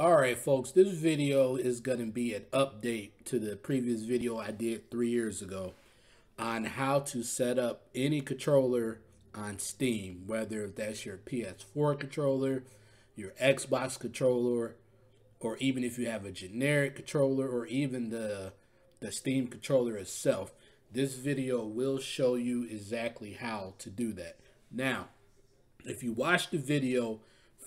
All right, folks, this video is going to be an update to the previous video I did three years ago on how to set up any controller on Steam, whether that's your PS4 controller, your Xbox controller, or even if you have a generic controller or even the, the Steam controller itself. This video will show you exactly how to do that. Now, if you watch the video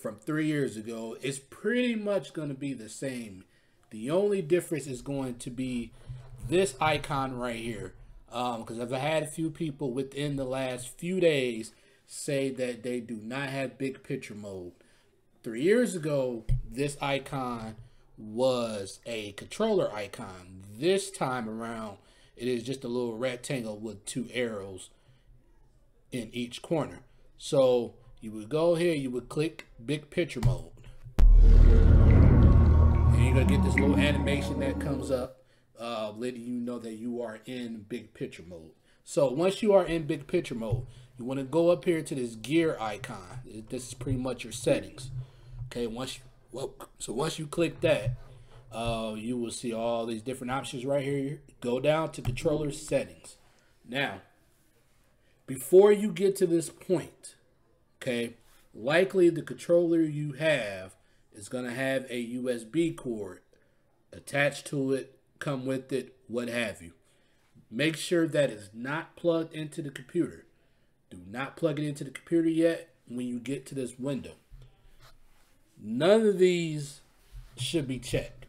from three years ago, it's pretty much going to be the same. The only difference is going to be this icon right here. Because um, I've had a few people within the last few days say that they do not have big picture mode. Three years ago, this icon was a controller icon. This time around, it is just a little rectangle with two arrows in each corner. So you would go here, you would click big picture mode. And you're gonna get this little animation that comes up, uh, letting you know that you are in big picture mode. So once you are in big picture mode, you want to go up here to this gear icon. This is pretty much your settings. Okay, once you, well, so once you click that, uh, you will see all these different options right here. Go down to controller settings. Now, before you get to this point, okay, likely the controller you have is going to have a USB cord attached to it, come with it, what have you. Make sure that is not plugged into the computer. Do not plug it into the computer yet when you get to this window. None of these should be checked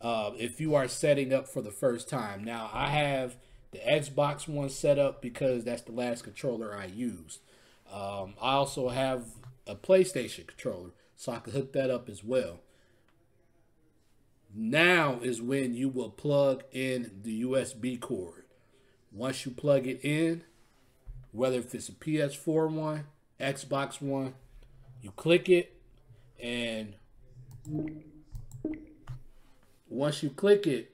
uh, if you are setting up for the first time. Now, I have the Xbox One set up because that's the last controller I used. Um, I also have a PlayStation controller, so I can hook that up as well. Now is when you will plug in the USB cord. Once you plug it in, whether if it's a PS4 one, Xbox One, you click it, and once you click it,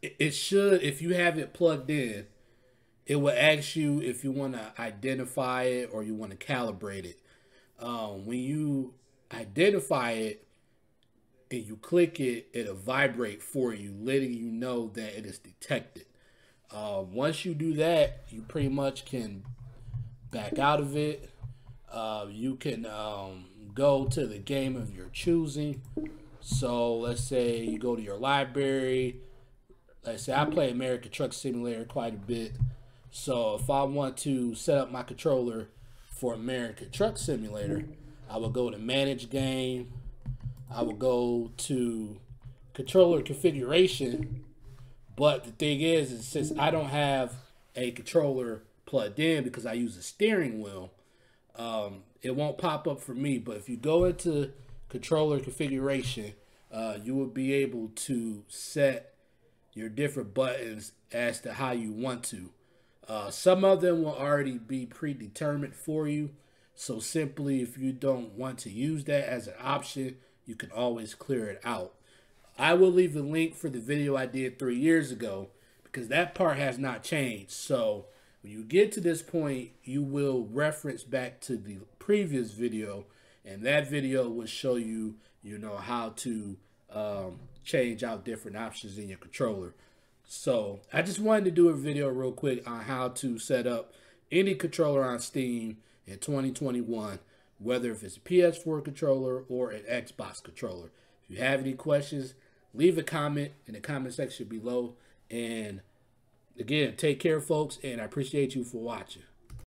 it should, if you have it plugged in, it will ask you if you want to identify it or you want to calibrate it. Um, when you identify it and you click it, it'll vibrate for you, letting you know that it is detected. Uh, once you do that, you pretty much can back out of it. Uh, you can um, go to the game of your choosing. So let's say you go to your library. Let's say I play American Truck Simulator quite a bit. So if I want to set up my controller for American Truck Simulator, I will go to Manage Game. I will go to Controller Configuration. But the thing is, is since I don't have a controller plugged in because I use a steering wheel, um, it won't pop up for me. But if you go into Controller Configuration, uh, you will be able to set your different buttons as to how you want to. Uh, some of them will already be predetermined for you. So simply, if you don't want to use that as an option, you can always clear it out. I will leave a link for the video I did three years ago because that part has not changed. So when you get to this point, you will reference back to the previous video and that video will show you, you know, how to um, change out different options in your controller. So I just wanted to do a video real quick on how to set up any controller on Steam in 2021, whether if it's a PS4 controller or an Xbox controller. If you have any questions, leave a comment in the comment section below. And again, take care, folks, and I appreciate you for watching.